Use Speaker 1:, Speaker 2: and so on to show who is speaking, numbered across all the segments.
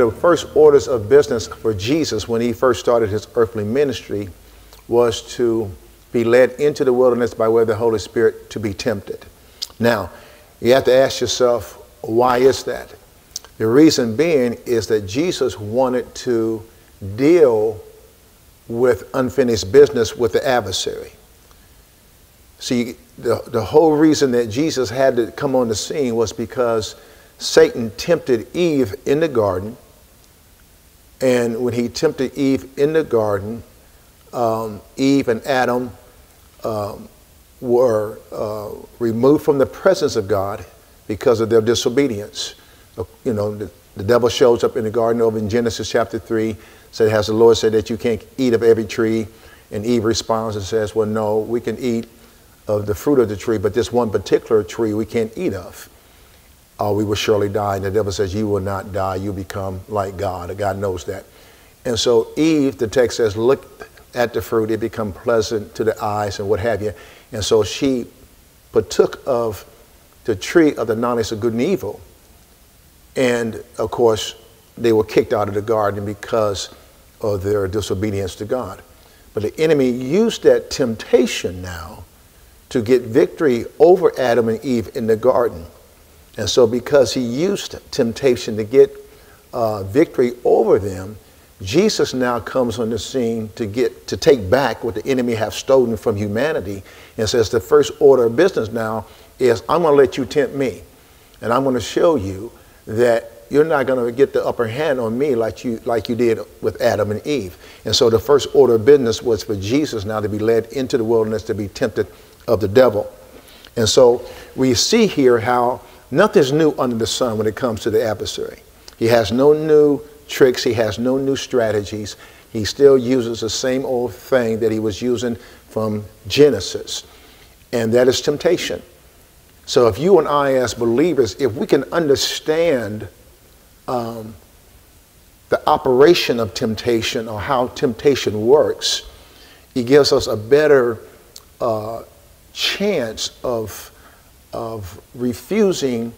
Speaker 1: of the first orders of business for Jesus when he first started his earthly ministry was to be led into the wilderness by way of the Holy Spirit to be tempted. Now, you have to ask yourself, why is that? The reason being is that Jesus wanted to deal with unfinished business with the adversary. See, the, the whole reason that Jesus had to come on the scene was because Satan tempted Eve in the garden. And when he tempted Eve in the garden, um, Eve and Adam um, were uh, removed from the presence of God because of their disobedience. You know, the, the devil shows up in the garden over in Genesis chapter 3, said, Has the Lord said that you can't eat of every tree? And Eve responds and says, Well, no, we can eat of the fruit of the tree, but this one particular tree we can't eat of. Or we will surely die. And the devil says, You will not die, you become like God. God knows that. And so Eve, the text says, look at the fruit, it become pleasant to the eyes and what have you. And so she partook of the tree of the knowledge of good and evil. And of course, they were kicked out of the garden because of their disobedience to God. But the enemy used that temptation now to get victory over Adam and Eve in the garden. And so, because he used temptation to get uh, victory over them, Jesus now comes on the scene to get to take back what the enemy have stolen from humanity and says the first order of business now is I'm going to let you tempt me and I'm going to show you that you're not going to get the upper hand on me like you like you did with Adam and Eve. And so the first order of business was for Jesus now to be led into the wilderness to be tempted of the devil. And so we see here how nothing's new under the sun when it comes to the adversary. He has no new tricks, he has no new strategies. He still uses the same old thing that he was using from Genesis, and that is temptation. So if you and I, as believers, if we can understand um, the operation of temptation or how temptation works, it gives us a better uh, chance of, of refusing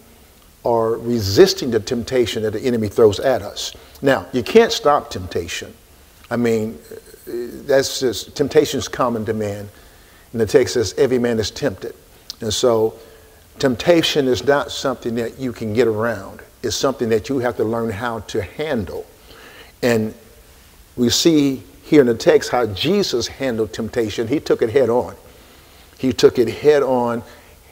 Speaker 1: or resisting the temptation that the enemy throws at us. Now, you can't stop temptation. I mean, that's just, temptation is common to man. And the text says, every man is tempted. And so, temptation is not something that you can get around. It's something that you have to learn how to handle. And we see here in the text how Jesus handled temptation. He took it head on. He took it head on.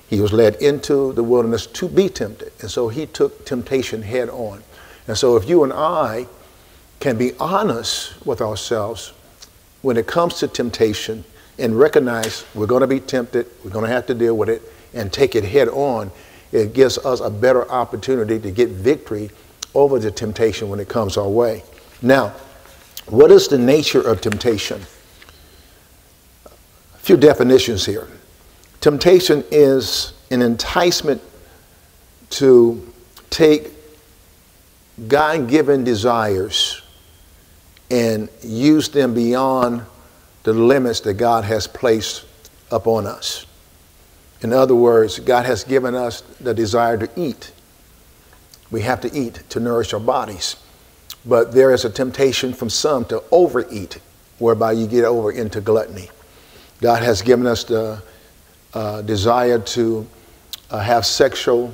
Speaker 1: He was led into the wilderness to be tempted. And so he took temptation head on. And so if you and I can be honest with ourselves when it comes to temptation and recognize we're going to be tempted, we're going to have to deal with it, and take it head on, it gives us a better opportunity to get victory over the temptation when it comes our way. Now, what is the nature of temptation? A few definitions here. Temptation is an enticement to take God given desires and use them beyond the limits that God has placed upon us. In other words, God has given us the desire to eat. We have to eat to nourish our bodies. But there is a temptation from some to overeat, whereby you get over into gluttony. God has given us the uh, desire to uh, have sexual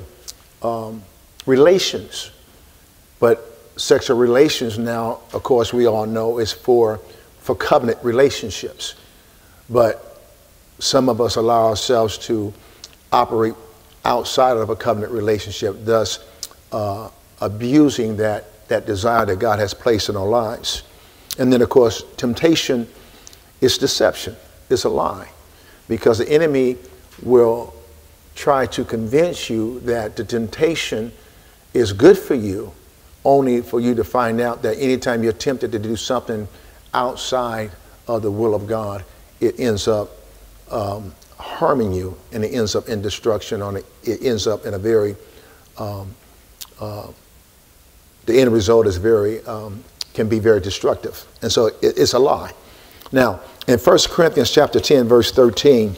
Speaker 1: um, relations. But sexual relations now, of course, we all know is for, for covenant relationships. But some of us allow ourselves to operate outside of a covenant relationship, thus uh, abusing that, that desire that God has placed in our lives. And then, of course, temptation is deception, it's a lie. Because the enemy will try to convince you that the temptation is good for you, only for you to find out that anytime you're tempted to do something outside of the will of God, it ends up um, harming you and it ends up in destruction on it. It ends up in a very, um, uh, the end result is very, um, can be very destructive. And so it, it's a lie. Now, in 1 Corinthians chapter 10, verse 13,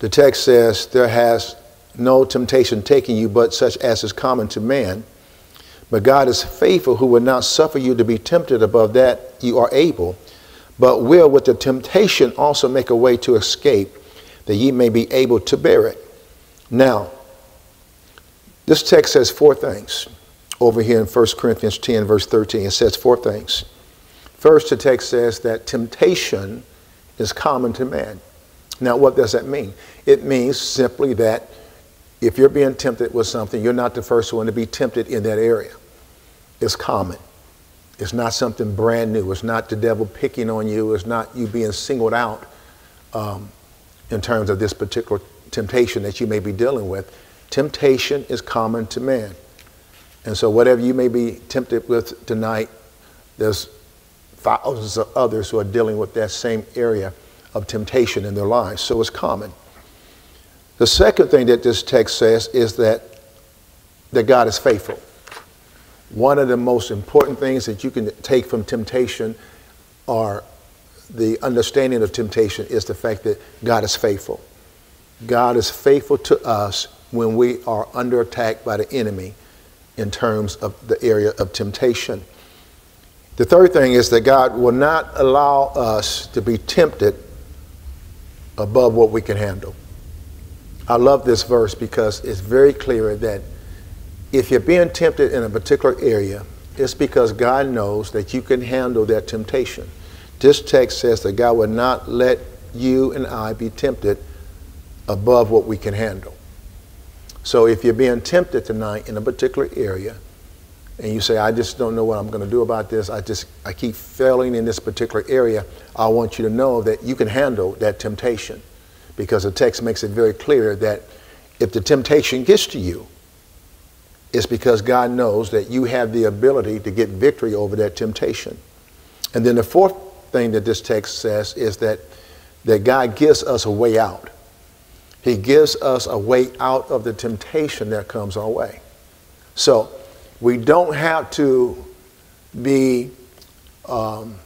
Speaker 1: the text says, There has no temptation taken you but such as is common to man. But God is faithful, who will not suffer you to be tempted above that you are able, but will with the temptation also make a way to escape, that ye may be able to bear it. Now, this text says four things over here in 1 Corinthians 10, verse 13. It says four things. First, the text says that temptation is common to man. Now, what does that mean? It means simply that if you're being tempted with something, you're not the first one to be tempted in that area. It's common. It's not something brand new. It's not the devil picking on you. It's not you being singled out um, in terms of this particular temptation that you may be dealing with. Temptation is common to man. And so, whatever you may be tempted with tonight, there's thousands of others who are dealing with that same area of temptation in their lives. So, it's common. The second thing that this text says is that, that God is faithful. One of the most important things that you can take from temptation or the understanding of temptation is the fact that God is faithful. God is faithful to us when we are under attack by the enemy in terms of the area of temptation. The third thing is that God will not allow us to be tempted above what we can handle. I love this verse because it's very clear that if you're being tempted in a particular area, it's because God knows that you can handle that temptation. This text says that God will not let you and I be tempted above what we can handle. So if you're being tempted tonight in a particular area, and you say, I just don't know what I'm going to do about this, I just I keep failing in this particular area, I want you to know that you can handle that temptation. Because the text makes it very clear that if the temptation gets to you, it's because God knows that you have the ability to get victory over that temptation. And then the fourth thing that this text says is that, that God gives us a way out. He gives us a way out of the temptation that comes our way. So we don't have to be um,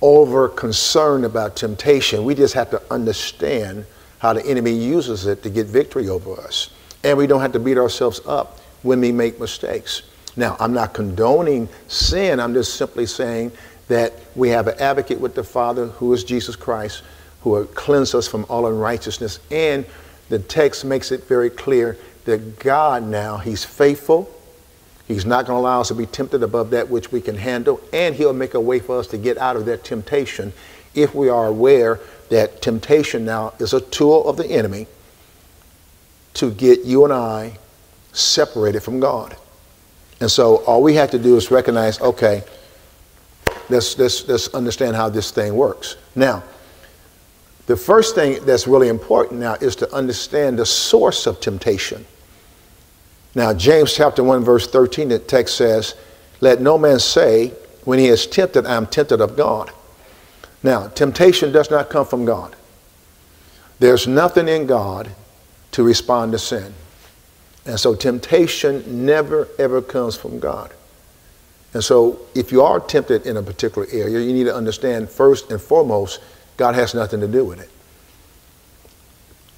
Speaker 1: over concerned about temptation. We just have to understand how the enemy uses it to get victory over us. And we don't have to beat ourselves up when we make mistakes. Now, I'm not condoning sin. I'm just simply saying that we have an advocate with the Father who is Jesus Christ, who will cleanse us from all unrighteousness. And the text makes it very clear that God now, He's faithful. He's not going to allow us to be tempted above that which we can handle, and He'll make a way for us to get out of that temptation if we are aware that temptation now is a tool of the enemy to get you and I separated from God. And so all we have to do is recognize, okay, let's, let's, let's understand how this thing works. Now, the first thing that's really important now is to understand the source of temptation. Now, James chapter 1, verse 13, the text says, Let no man say, when he is tempted, I am tempted of God. Now, temptation does not come from God. There's nothing in God to respond to sin. And so temptation never, ever comes from God. And so if you are tempted in a particular area, you need to understand first and foremost, God has nothing to do with it.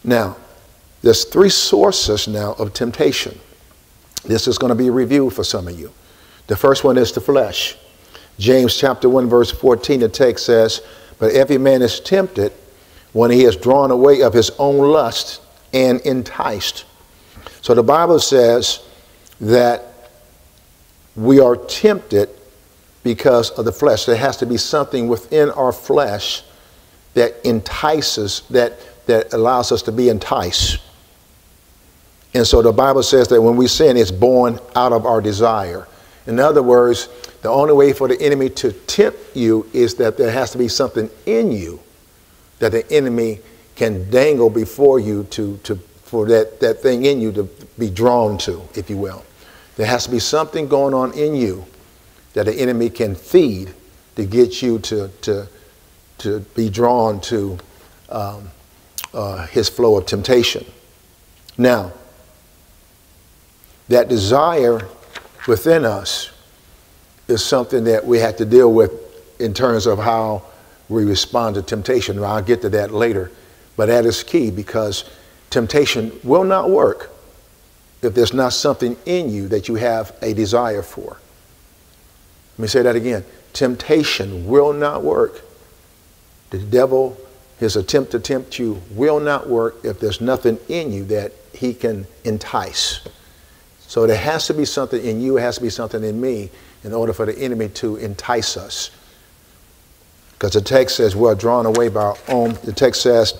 Speaker 1: Now, there's three sources now of temptation. This is going to be a review for some of you. The first one is the flesh. James chapter 1, verse 14, the text says, But every man is tempted when he is drawn away of his own lust and enticed. So the Bible says that we are tempted because of the flesh. There has to be something within our flesh that entices, that, that allows us to be enticed. And so the Bible says that when we sin, it's born out of our desire. In other words, the only way for the enemy to tempt you is that there has to be something in you that the enemy can dangle before you to, to, for that, that thing in you to be drawn to, if you will. There has to be something going on in you that the enemy can feed to get you to, to, to be drawn to um, uh, his flow of temptation. Now, that desire within us is something that we have to deal with in terms of how we respond to temptation. I'll get to that later. But that is key because temptation will not work if there's not something in you that you have a desire for. Let me say that again. Temptation will not work. The devil, his attempt to tempt you, will not work if there's nothing in you that he can entice. So there has to be something in you, has to be something in me in order for the enemy to entice us. Because the text says we're drawn away by our own, the text says,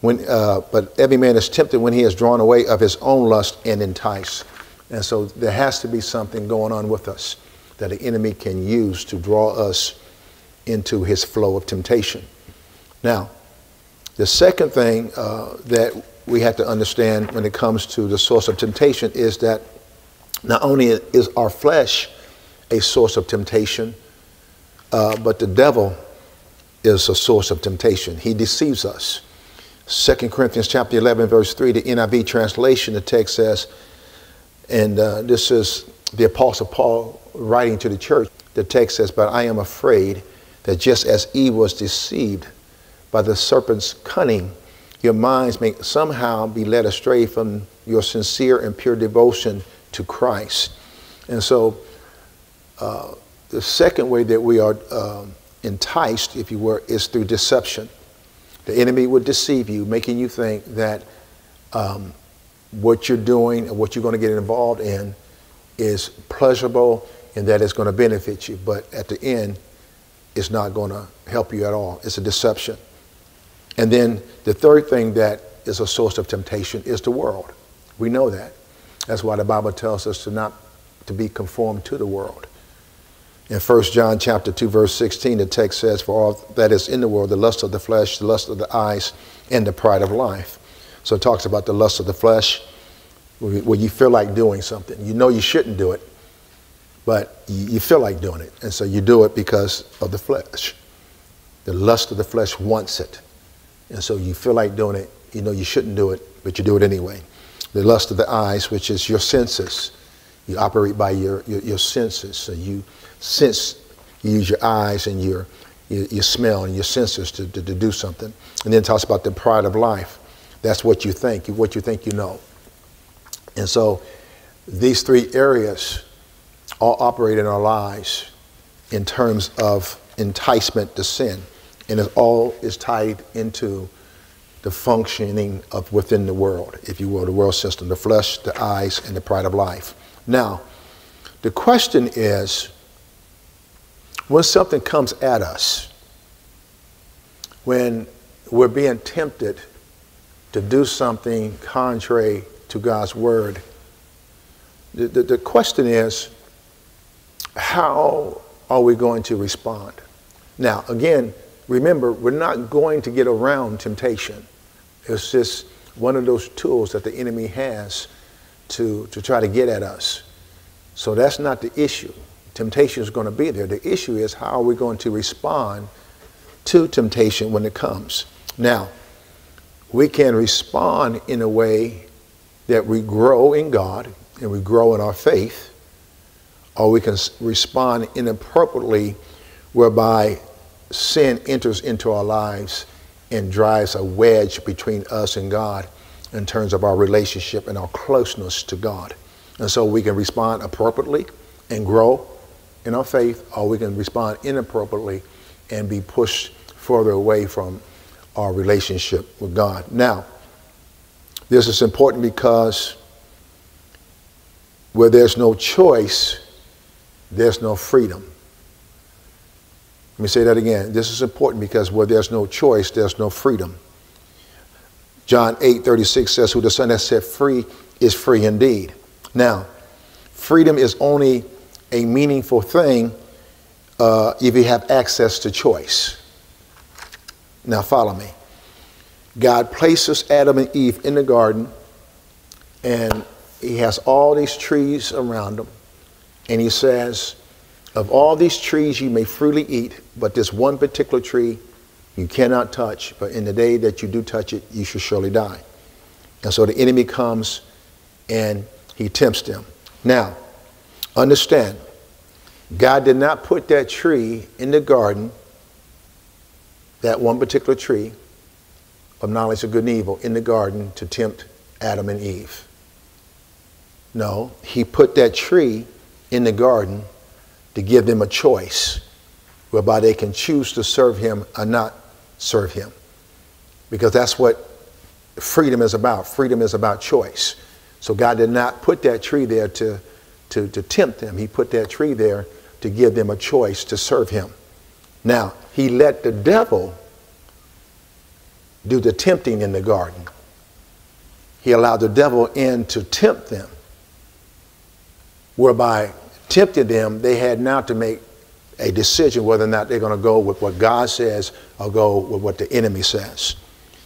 Speaker 1: when, uh, but every man is tempted when he is drawn away of his own lust and enticed. And so there has to be something going on with us that the enemy can use to draw us into his flow of temptation. Now, the second thing uh, that we have to understand when it comes to the source of temptation is that not only is our flesh a source of temptation, uh, but the devil is a source of temptation. He deceives us. 2 Corinthians chapter 11, verse 3, the NIV translation, the text says, and uh, this is the Apostle Paul writing to the church. The text says, But I am afraid that just as Eve was deceived by the serpent's cunning, your minds may somehow be led astray from your sincere and pure devotion to Christ. And so, uh, the second way that we are um, enticed, if you were, is through deception. The enemy would deceive you, making you think that um, what you're doing and what you're going to get involved in is pleasurable and that it's going to benefit you. But at the end, it's not going to help you at all. It's a deception. And then the third thing that is a source of temptation is the world. We know that. That's why the Bible tells us to not to be conformed to the world. In 1 John chapter 2, verse 16, the text says, For all that is in the world, the lust of the flesh, the lust of the eyes, and the pride of life. So it talks about the lust of the flesh, where you feel like doing something. You know you shouldn't do it, but you feel like doing it. And so you do it because of the flesh. The lust of the flesh wants it. And so you feel like doing it. You know you shouldn't do it, but you do it anyway. The lust of the eyes, which is your senses. You operate by your, your, your senses. So you sense, you use your eyes and your, your, your smell and your senses to, to, to, do something. And then it talks about the pride of life. That's what you think, what you think you know. And so these three areas all operate in our lives in terms of enticement to sin. And it all is tied into the functioning of within the world, if you will, the world system, the flesh, the eyes, and the pride of life. Now, the question is when something comes at us, when we're being tempted to do something contrary to God's word, the, the, the, question is how are we going to respond? Now, again, remember, we're not going to get around temptation. It's just one of those tools that the enemy has to, to try to get at us. So that's not the issue. Temptation is going to be there. The issue is how are we going to respond to temptation when it comes. Now, we can respond in a way that we grow in God and we grow in our faith, or we can respond inappropriately whereby sin enters into our lives and drives a wedge between us and God in terms of our relationship and our closeness to God. And so we can respond appropriately and grow in our faith, or we can respond inappropriately and be pushed further away from our relationship with God. Now, this is important because where there's no choice, there's no freedom. Let me say that again. This is important because where there's no choice, there's no freedom. John 8 36 says, Who the Son has set free is free indeed. Now, freedom is only a meaningful thing uh, if you have access to choice. Now, follow me. God places Adam and Eve in the garden, and He has all these trees around them. And He says, Of all these trees you may freely eat, but this one particular tree you cannot touch, but in the day that you do touch it, you shall surely die. And so the enemy comes and he tempts them. Now, understand, God did not put that tree in the garden, that one particular tree of knowledge of good and evil, in the garden to tempt Adam and Eve. No, he put that tree in the garden to give them a choice whereby they can choose to serve him or not serve him. Because that's what freedom is about. Freedom is about choice. So God did not put that tree there to, to, to tempt them. He put that tree there to give them a choice to serve him. Now, he let the devil do the tempting in the garden. He allowed the devil in to tempt them, whereby tempting them, they had now to make a decision whether or not they're going to go with what God says or go with what the enemy says.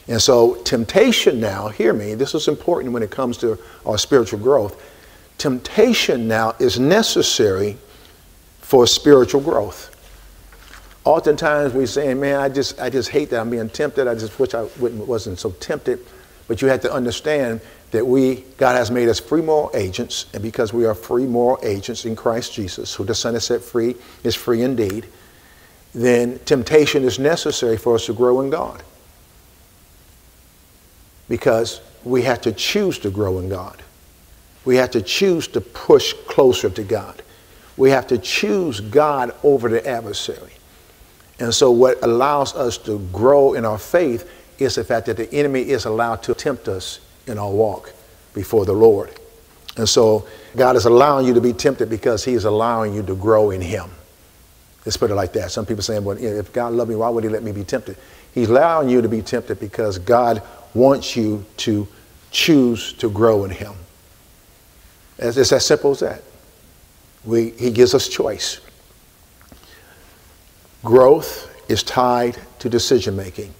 Speaker 1: And so, temptation now, hear me, this is important when it comes to our spiritual growth. Temptation now is necessary for spiritual growth. Oftentimes we say, man, I just, I just hate that I'm being tempted. I just wish I wasn't so tempted. But you have to understand that we, God has made us free moral agents, and because we are free moral agents in Christ Jesus, who the Son has set free is free indeed, then temptation is necessary for us to grow in God. Because we have to choose to grow in God. We have to choose to push closer to God. We have to choose God over the adversary. And so, what allows us to grow in our faith is the fact that the enemy is allowed to tempt us in our walk before the Lord. And so, God is allowing you to be tempted because He is allowing you to grow in Him. Let's put it like that. Some people saying, well, if God loved me, why would He let me be tempted? He's allowing you to be tempted because God wants you to choose to grow in Him. It's, as simple as that. We, he gives us choice. Growth is tied to decision making.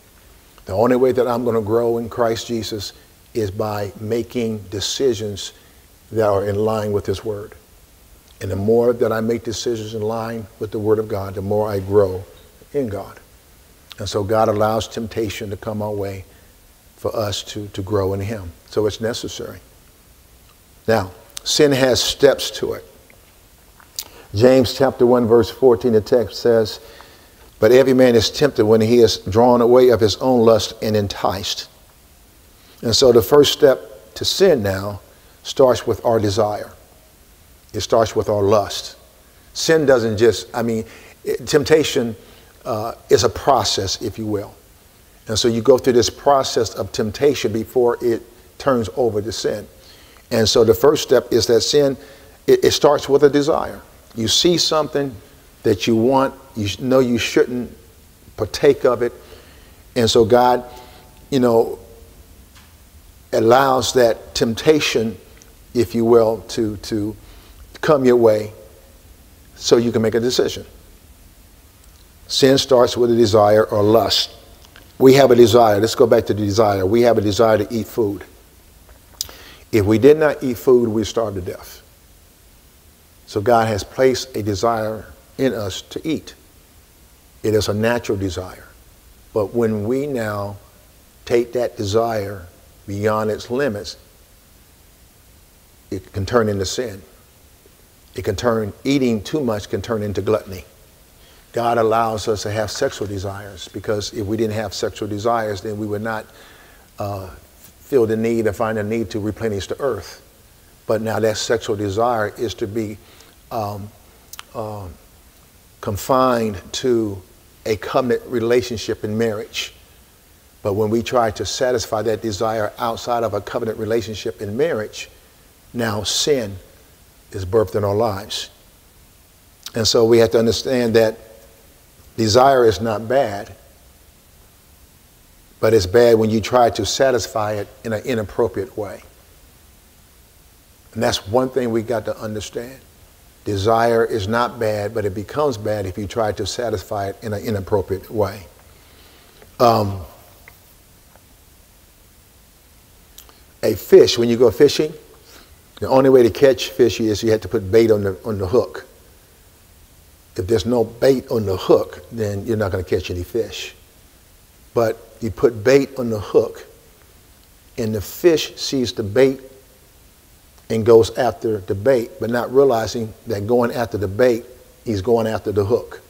Speaker 1: The only way that I'm going to grow in Christ Jesus is by making decisions that are in line with His Word. And the more that I make decisions in line with the Word of God, the more I grow in God. And so God allows temptation to come our way for us to, to grow in Him. So it's necessary. Now, sin has steps to it. James chapter 1, verse 14, the text says, But every man is tempted when he is drawn away of his own lust and enticed. And so the first step to sin now starts with our desire. It starts with our lust. Sin doesn't just, I mean, it, temptation uh, is a process, if you will. And so you go through this process of temptation before it turns over to sin. And so the first step is that sin, it, it starts with a desire. You see something that you want, you know you shouldn't partake of it. And so God, you know, allows that temptation, if you will, to, to come your way so you can make a decision. Sin starts with a desire or lust. We have a desire. Let's go back to the desire. We have a desire to eat food. If we did not eat food, we'd starve to death. So God has placed a desire in us to eat. It is a natural desire. But when we now take that desire beyond its limits, it can turn into sin. It can turn, eating too much can turn into gluttony. God allows us to have sexual desires because if we didn't have sexual desires, then we would not uh, feel the need or find the need to replenish the earth. But now that sexual desire is to be um, uh, confined to a covenant relationship in marriage. But when we try to satisfy that desire outside of a covenant relationship in marriage, now sin is birthed in our lives. And so we have to understand that desire is not bad, but it's bad when you try to satisfy it in an inappropriate way. And that's one thing we got to understand. Desire is not bad, but it becomes bad if you try to satisfy it in an inappropriate way. Um, a fish, when you go fishing, the only way to catch fish is you have to put bait on the, on the hook. If there's no bait on the hook, then you're not going to catch any fish. But you put bait on the hook, and the fish sees the bait and goes after the bait, but not realizing that going after the bait, he's going after the hook.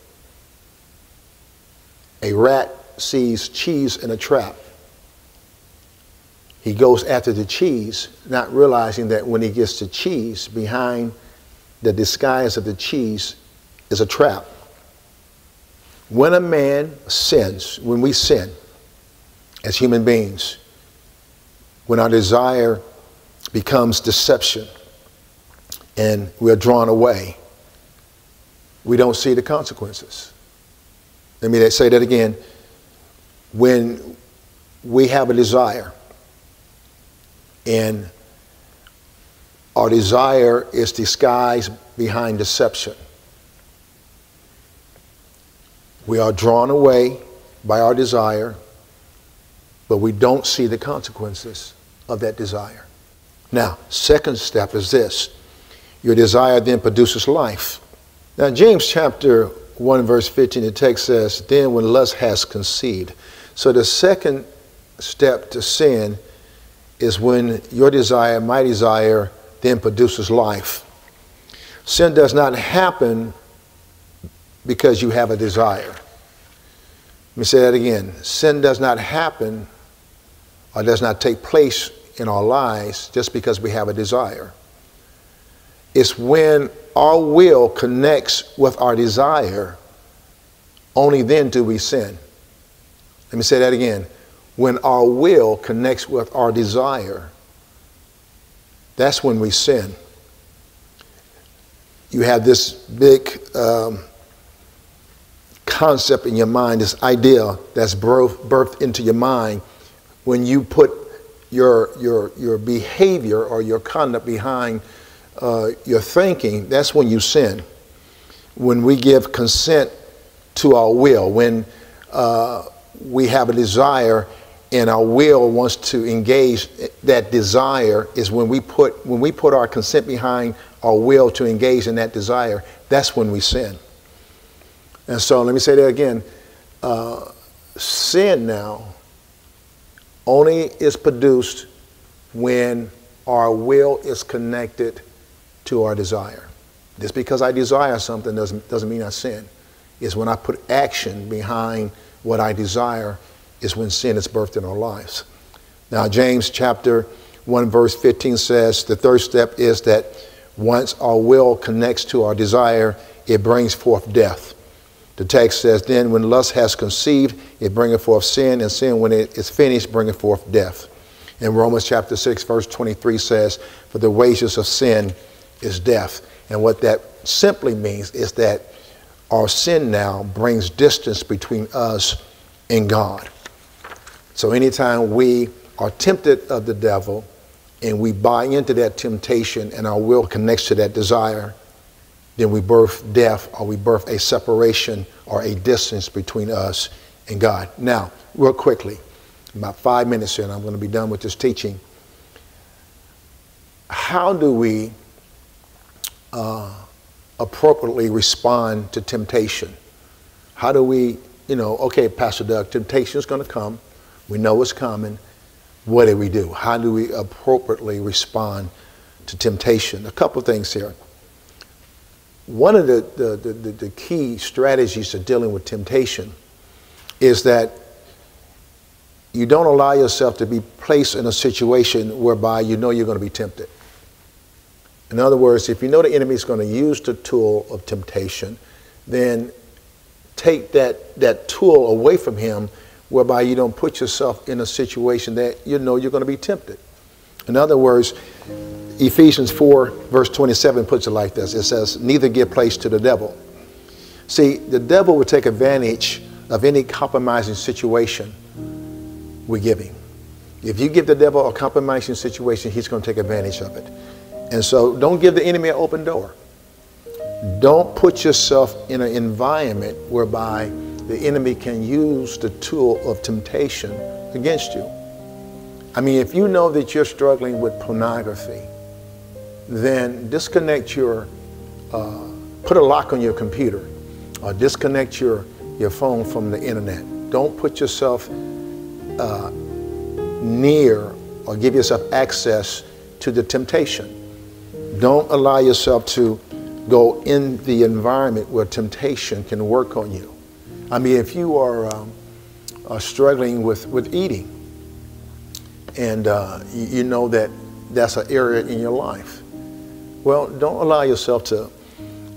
Speaker 1: A rat sees cheese in a trap he goes after the cheese, not realizing that when he gets to cheese, behind the disguise of the cheese is a trap. When a man sins, when we sin as human beings, when our desire becomes deception and we're drawn away, we don't see the consequences. Let me say that again. When we have a desire and our desire is disguised behind deception, we are drawn away by our desire, but we don't see the consequences of that desire. Now, second step is this your desire then produces life. Now, James chapter 1, verse 15, the text says, Then when lust has conceived. So the second step to sin is when your desire, my desire, then produces life. Sin does not happen because you have a desire. Let me say that again. Sin does not happen or does not take place in our lives just because we have a desire. It's when our will connects with our desire, only then do we sin. Let me say that again. When our will connects with our desire, that's when we sin you have this big um, concept in your mind, this idea that's birthed into your mind when you put your, your, your behavior or your conduct behind uh, your thinking, that's when you sin. When we give consent to our will, when uh, we have a desire and our will wants to engage that desire is when we put when we put our consent behind our will to engage in that desire that's when we sin and so let me say that again uh, sin now only is produced when our will is connected to our desire just because i desire something doesn't, doesn't mean i sin it's when i put action behind what i desire is when sin is birthed in our lives. Now, James chapter 1, verse 15 says the third step is that once our will connects to our desire, it brings forth death. The text says, Then when lust has conceived, it bringeth forth sin, and sin, when it is finished, bringeth forth death. In Romans chapter 6, verse 23 says, For the wages of sin is death. And what that simply means is that our sin now brings distance between us and God. So anytime we are tempted of the devil and we buy into that temptation and our will connects to that desire, then we birth death or we birth a separation or a distance between us and God. Now, real quickly, about five minutes here, and I'm going to be done with this teaching. How do we uh, appropriately respond to temptation? How do we, you know, okay, Pastor Doug, temptation is going to come. We know it's coming. What do we do? How do we appropriately respond to temptation? A couple things here. One of the, the, the, the key strategies to dealing with temptation is that you don't allow yourself to be placed in a situation whereby you know you're going to be tempted. In other words, if you know the enemy is going to use the tool of temptation, then take that, that tool away from him whereby you don't put yourself in a situation that you know you're going to be tempted. In other words, Ephesians 4, verse 27 puts it like this it says, Neither give place to the devil. See, the devil will take advantage of any compromising situation we give him. If you give the devil a compromising situation, he's going to take advantage of it. And so don't give the enemy an open door. Don't put yourself in an environment whereby the enemy can use the tool of temptation against you. I mean, if you know that you're struggling with pornography, then disconnect your, uh, put a lock on your computer or disconnect your, your phone from the internet. Don't put yourself uh, near or give yourself access to the temptation. Don't allow yourself to go in the environment where temptation can work on you. I mean, if you are, um, are struggling with, with eating and uh, you, you know that that's an area in your life. Well, don't allow yourself to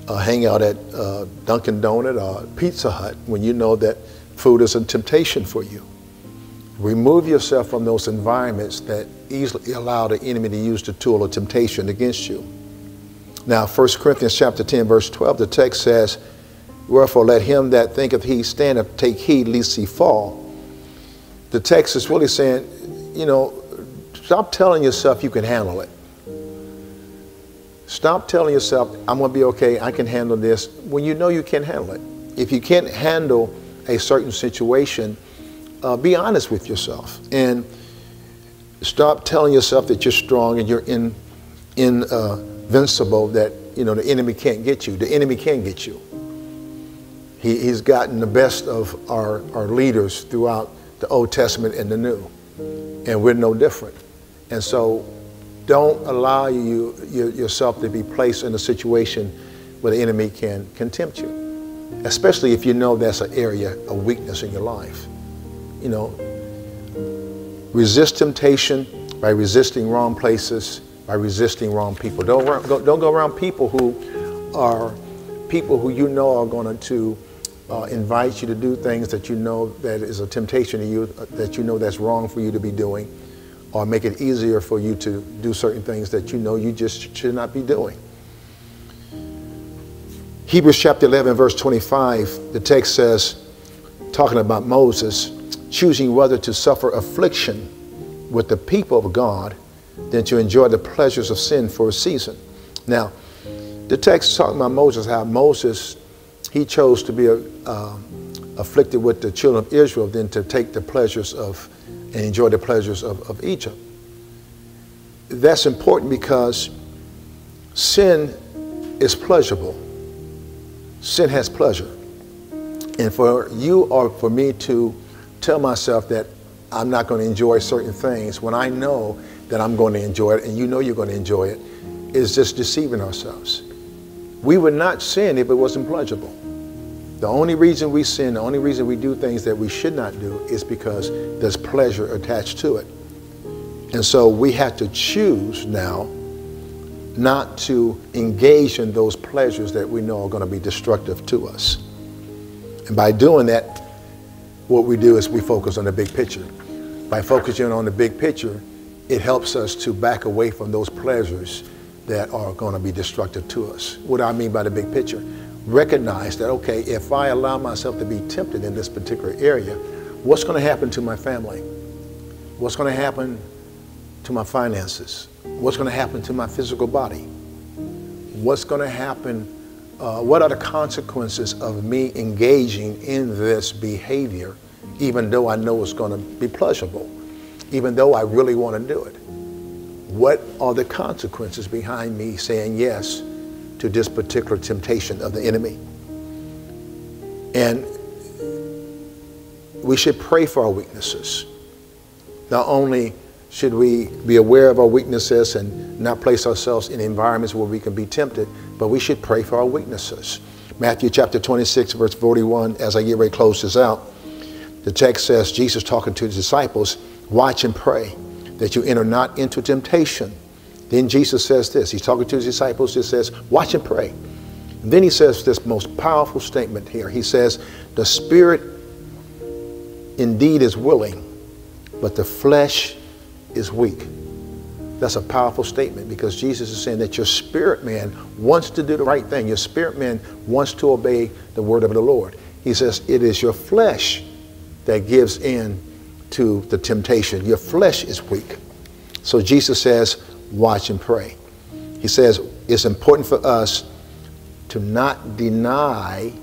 Speaker 1: uh, hang out at uh, Dunkin' Donut or Pizza Hut when you know that food is a temptation for you. Remove yourself from those environments that easily allow the enemy to use the tool of temptation against you. Now, 1 Corinthians chapter 10, verse 12, the text says, Wherefore let him that thinketh he standeth take heed lest he fall. The text is really saying, you know, stop telling yourself you can handle it. Stop telling yourself, I'm going to be okay, I can handle this, when you know you can't handle it. If you can't handle a certain situation, uh, be honest with yourself and stop telling yourself that you're strong and you're in, invincible, that you know the enemy can't get you. The enemy can get you. He, he's gotten the best of our, our leaders throughout the Old Testament and the New, and we're no different. And so don't allow you, you, yourself to be placed in a situation where the enemy can, contempt you, especially if you know that's an area of weakness in your life. You know, resist temptation by resisting wrong places, by resisting wrong people. Don't, don't go around people who are people who you know are going to uh, invite you to do things that you know that is a temptation to you, uh, that you know that's wrong for you to be doing or make it easier for you to do certain things that you know you just should not be doing. Hebrews chapter 11, verse 25, the text says, talking about Moses, choosing whether to suffer affliction with the people of God than to enjoy the pleasures of sin for a season. Now, the text is talking about Moses, how Moses, he chose to be uh, afflicted with the children of Israel than to take the pleasures of and enjoy the pleasures of, of Egypt. That's important because sin is pleasurable. Sin has pleasure. And for you or for me to tell myself that I'm not going to enjoy certain things when I know that I'm going to enjoy it and you know you're going to enjoy it is just deceiving ourselves. We would not sin if it wasn't pleasurable. The only reason we sin, the only reason we do things that we should not do is because there's pleasure attached to it. And so we have to choose now not to engage in those pleasures that we know are going to be destructive to us. And by doing that, what we do is we focus on the big picture. By focusing on the big picture, it helps us to back away from those pleasures that are going to be destructive to us. What do I mean by the big picture? Recognize that, okay, if I allow myself to be tempted in this particular area, what's going to happen to my family? What's going to happen to my finances? What's going to happen to my physical body? What's going to happen? Uh, what are the consequences of me engaging in this behavior, even though I know it's going to be pleasurable, even though I really want to do it? What are the consequences behind me saying yes to this particular temptation of the enemy. And we should pray for our weaknesses. Not only should we be aware of our weaknesses and not place ourselves in environments where we can be tempted, but we should pray for our weaknesses. Matthew chapter 26, verse 41, as I get ready to close this out, the text says, Jesus talking to his disciples, watch and pray that you enter not into temptation. Then Jesus says this. He's talking to his disciples. He says, watch and pray. And then he says this most powerful statement here. He says, the spirit indeed is willing, but the flesh is weak. That's a powerful statement because Jesus is saying that your spirit man wants to do the right thing. Your spirit man wants to obey the word of the Lord. He says it is your flesh that gives in to the temptation. Your flesh is weak. So Jesus says, watch and pray. He says it's important for us to not deny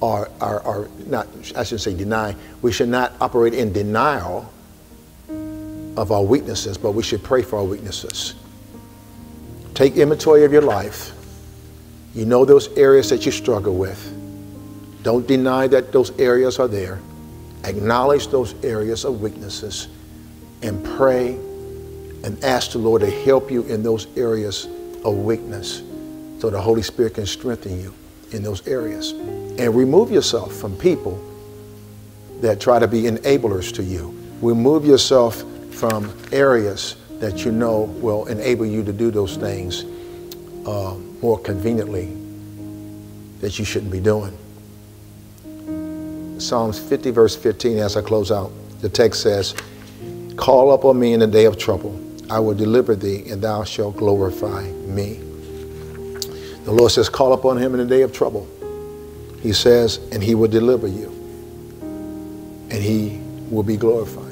Speaker 1: or, or, or not, I shouldn't say deny, we should not operate in denial of our weaknesses, but we should pray for our weaknesses. Take inventory of your life. You know those areas that you struggle with. Don't deny that those areas are there. Acknowledge those areas of weaknesses and pray and ask the Lord to help you in those areas of weakness so the Holy Spirit can strengthen you in those areas. And remove yourself from people that try to be enablers to you. Remove yourself from areas that you know will enable you to do those things uh, more conveniently that you shouldn't be doing. Psalms 50, verse 15, as I close out, the text says, Call upon me in the day of trouble. I will deliver thee, and thou shalt glorify me. The Lord says, Call upon him in the day of trouble. He says, and he will deliver you, and he will be glorified.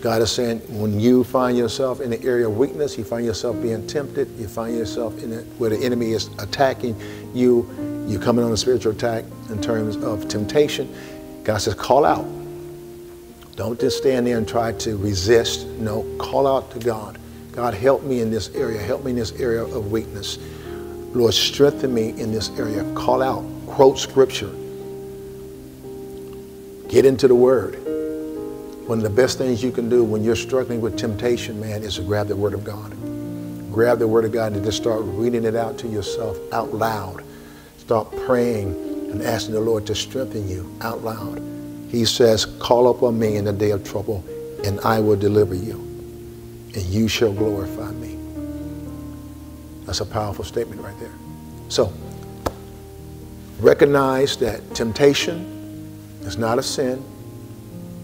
Speaker 1: God is saying, when you find yourself in the area of weakness, you find yourself being tempted, you find yourself in it where the enemy is attacking you, you're coming on a spiritual attack in terms of temptation. God says, call out. Don't just stand there and try to resist. No, call out to God. God, help me in this area. Help me in this area of weakness. Lord, strengthen me in this area. Call out. Quote scripture. Get into the word. One of the best things you can do when you're struggling with temptation, man, is to grab the word of God. Grab the word of God and just start reading it out to yourself out loud. Start praying and asking the Lord to strengthen you out loud. He says, Call upon me in the day of trouble, and I will deliver you, and you shall glorify me. That's a powerful statement right there. So, recognize that temptation is not a sin.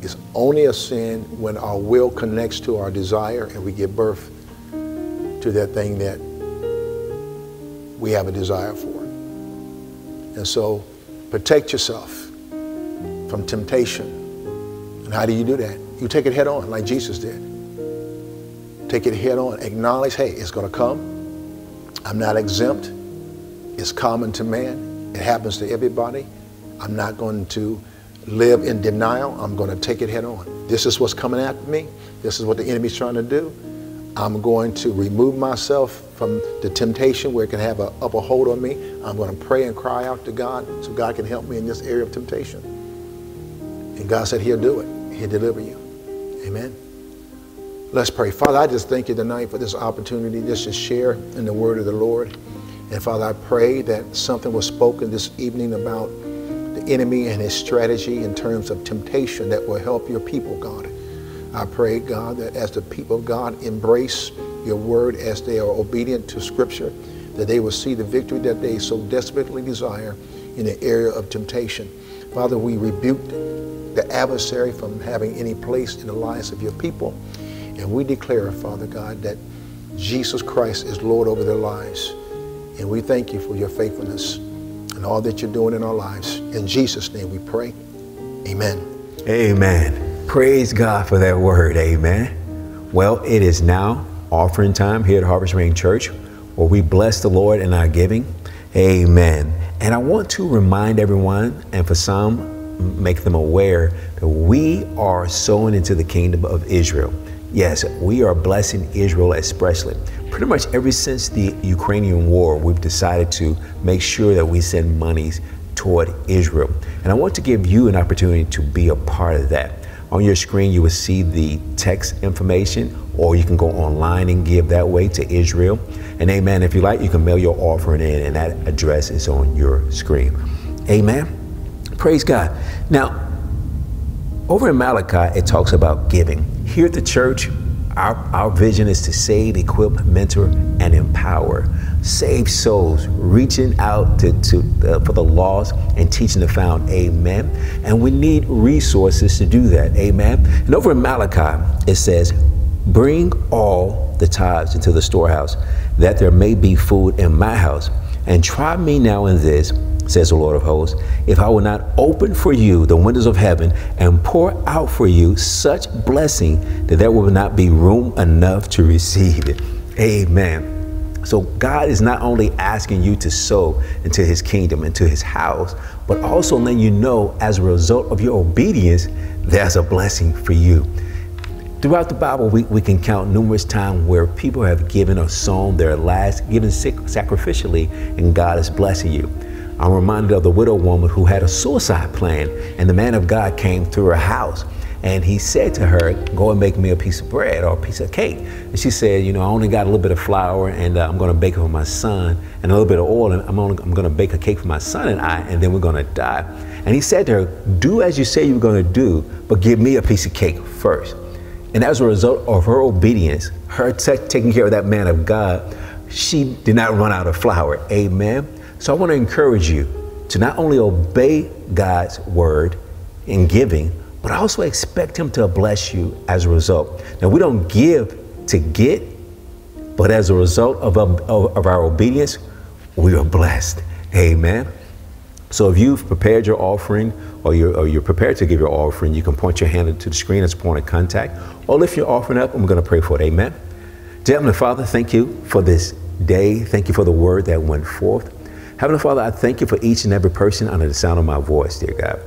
Speaker 1: It's only a sin when our will connects to our desire and we give birth to that thing that we have a desire for. And so protect yourself from temptation. And how do you do that? You take it head on like Jesus did. Take it head on. Acknowledge, hey, it's going to come. I'm not exempt. It's common to man. It happens to everybody. I'm not going to live in denial. I'm going to take it head on. This is what's coming at me. This is what the enemy's trying to do. I'm going to remove myself from the temptation where it can have an upper hold on me. I'm going to pray and cry out to God so God can help me in this area of temptation. And God said he'll do it. He'll deliver you. Amen. Let's pray. Father, I just thank you tonight for this opportunity just to share in the word of the Lord. And Father, I pray that something was spoken this evening about the enemy and his strategy in terms of temptation that will help your people, God. I pray, God, that as the people of God embrace your word as they are obedient to Scripture, that they will see the victory that they so desperately desire in the area of temptation. Father, we rebuke the adversary from having any place in the lives of your people. And we declare, Father God, that Jesus Christ is Lord over their lives. And we thank you for your faithfulness and all that you're doing in our lives. In Jesus' name we pray. Amen.
Speaker 2: Amen. Praise God for that word. Amen. Well, it is now offering time here at Harvest Rain Church where we bless the Lord in our giving. Amen. And I want to remind everyone, and for some, make them aware that we are sowing into the kingdom of Israel. Yes, we are blessing Israel especially. Pretty much ever since the Ukrainian war, we've decided to make sure that we send monies toward Israel. And I want to give you an opportunity to be a part of that. On your screen, you will see the text information, or you can go online and give that way to Israel. And amen. If you like, you can mail your offering in, and that address is on your screen. Amen. Praise God. Now, over in Malachi, it talks about giving. Here at the church, our, our vision is to save, equip, mentor, and empower. Save souls, reaching out to, to uh, for the lost and teaching the found. Amen. And we need resources to do that. Amen. And over in Malachi, it says, Bring all the tithes into the storehouse, that there may be food in my house. And try me now in this, says the Lord of hosts, if I will not open for you the windows of heaven and pour out for you such blessing that there will not be room enough to receive it. Amen. So God is not only asking you to sow into his kingdom, into his house, but also letting you know as a result of your obedience, there's a blessing for you. Throughout the Bible, we, we can count numerous times where people have given or sown their last, given sacrificially, and God is blessing you. I'm reminded of the widow woman who had a suicide plan, and the man of God came to her house. And he said to her, Go and make me a piece of bread or a piece of cake. And she said, You know, I only got a little bit of flour and uh, I'm going to bake it for my son and a little bit of oil. And I'm, only, I'm going to bake a cake for my son and I, and then we're going to die. And he said to her, Do as you say you're going to do, but give me a piece of cake first. And as a result of her obedience, her taking care of that man of God, she did not run out of flour. Amen. So I want to encourage you to not only obey God's word in giving, but also expect Him to bless you as a result. Now, we don't give to get, but as a result of, of, of our obedience, we are blessed. Amen. So if you've prepared your offering or you're, or you're, prepared to give your offering, you can point your hand to the screen as a point of contact or lift your offering up we're going to pray for it. Amen. Dear Heavenly Father, thank you for this day. Thank you for the word that went forth. Heavenly Father, I thank you for each and every person under the sound of my voice, dear God.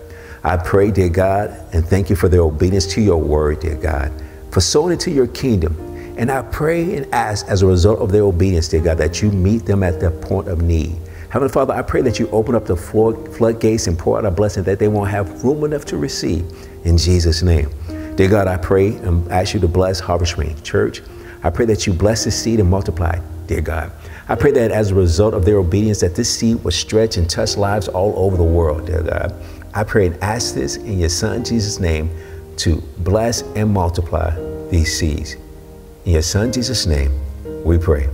Speaker 2: I pray, dear God, and thank you for their obedience to your word, dear God, for sowing into your kingdom. And I pray and ask as a result of their obedience, dear God, that you meet them at their point of need. Heavenly Father, I pray that you open up the floodgates and pour out a blessing that they won't have room enough to receive. In Jesus' name. Dear God, I pray and ask you to bless Harvest Rain Church. I pray that you bless the seed and multiply, dear God. I pray that as a result of their obedience, that this seed will stretch and touch lives all over the world, dear God. I pray and ask this in your Son Jesus' name to bless and multiply these seeds. In your Son Jesus' name, we pray.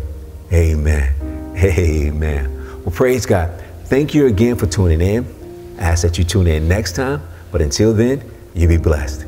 Speaker 2: Amen. Amen. Well, praise God. Thank you again for tuning in. I ask that you tune in next time. But until then, you be blessed.